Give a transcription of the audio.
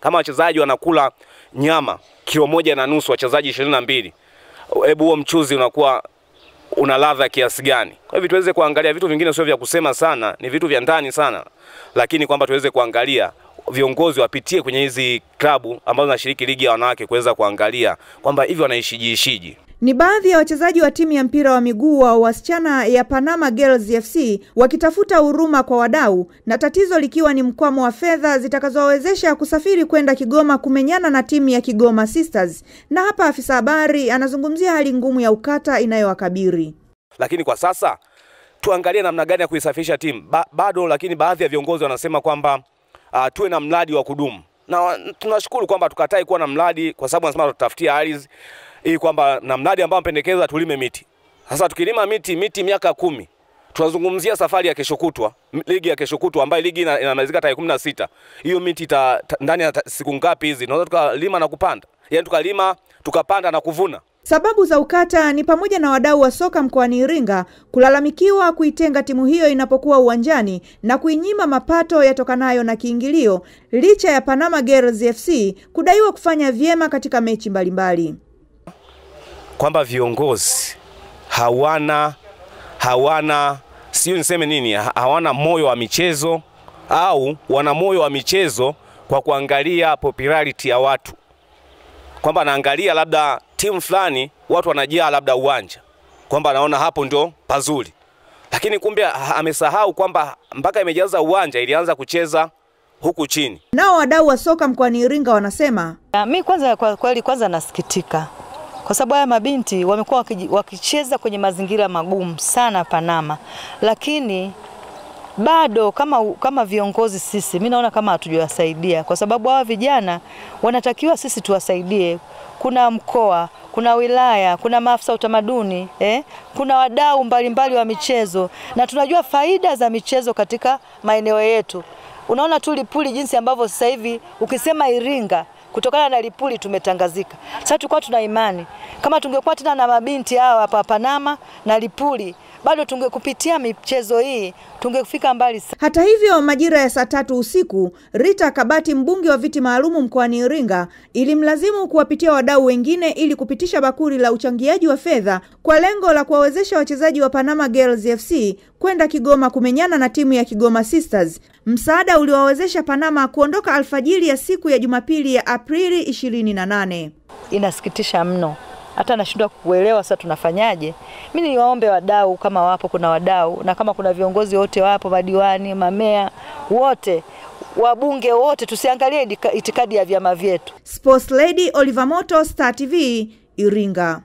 Kama wachezaji wanakula nyama kilo moja na nusu, wachezaji ishirini na mbili, hebu huo mchuzi unakuwa una ladha kiasi gani? Kwa hivyo tuweze kuangalia vitu vingine, sio vya kusema sana, ni vitu vya ndani sana, lakini kwamba tuweze kuangalia viongozi wapitie kwenye hizi klabu ambazo zinashiriki ligi ya wanawake kuweza kuangalia kwamba hivi wanaishijiishiji. Ni baadhi ya wachezaji wa timu ya mpira wa miguu wa wasichana ya Panama Girls FC wakitafuta huruma kwa wadau, na tatizo likiwa ni mkwamo wa fedha zitakazowawezesha kusafiri kwenda Kigoma kumenyana na timu ya Kigoma Sisters. Na hapa afisa habari anazungumzia hali ngumu ya ukata inayowakabiri. Lakini kwa sasa tuangalie namna gani ya kuisafirisha timu ba, bado. Lakini baadhi ya viongozi wanasema kwamba uh, tuwe na mradi wa kudumu, na tunashukuru kwamba tukatai kuwa na mradi kwa sababu wanasema tutafutia ardhi ili kwamba na mradi ambao mpendekeza tulime miti. Sasa tukilima miti miti miaka kumi, tunazungumzia safari ya kesho kutwa, ligi ya kesho kutwa ambayo ligi inamalizika tarehe kumi na sita. Hiyo miti ta, ta, ndani ya siku ngapi hizi tunaweza tukalima na kupanda, yaani tukalima tukapanda na kuvuna. Sababu za ukata ni pamoja na wadau wa soka mkoani Iringa kulalamikiwa kuitenga timu hiyo inapokuwa uwanjani na kuinyima mapato yatokanayo na kiingilio, licha ya Panama Girls FC kudaiwa kufanya vyema katika mechi mbalimbali kwamba viongozi hawana hawana sio niseme nini, hawana moyo wa michezo au wana moyo wa michezo kwa kuangalia popularity ya watu, kwamba anaangalia labda timu fulani watu wanajaa labda uwanja, kwamba anaona hapo ndio pazuri, lakini kumbe amesahau kwamba mpaka imejaza uwanja ilianza kucheza huku chini. Nao wadau wa soka mkoani Iringa wanasema, mi kwanza, kwa kweli, kwanza nasikitika kwa sababu haya mabinti wamekuwa wakicheza kwenye mazingira magumu sana Panama, lakini bado kama, kama viongozi sisi, mi naona kama hatujawasaidia, kwa sababu hawa vijana wanatakiwa sisi tuwasaidie. Kuna mkoa, kuna wilaya, kuna maafisa utamaduni eh, kuna wadau mbalimbali wa michezo, na tunajua faida za michezo katika maeneo yetu. Unaona tu Lipuli jinsi ambavyo sasa hivi ukisema Iringa kutokana na Lipuli tumetangazika. Sasa tulikuwa tuna imani kama tungekuwa tena na mabinti hawa hapa Panama na Lipuli, bado tungekupitia michezo hii tungefika mbali. Hata hivyo, majira ya saa tatu usiku, Rita Kabati, mbunge wa viti maalumu mkoani Iringa, ilimlazimu kuwapitia wadau wengine ili kupitisha bakuli la uchangiaji wa fedha kwa lengo la kuwawezesha wachezaji wa Panama Girls FC kwenda Kigoma kumenyana na timu ya Kigoma Sisters, msaada uliowawezesha Panama kuondoka alfajiri ya siku ya Jumapili ya Aprili 28. Inasikitisha mno hata nashindwa kuelewa sasa tunafanyaje. Mimi niwaombe wadau kama wapo, kuna wadau na kama kuna viongozi wote wapo, madiwani, mamea wote, wabunge wote, tusiangalie itikadi ya vyama vyetu. Sports Lady Oliver Moto, Star TV, Iringa.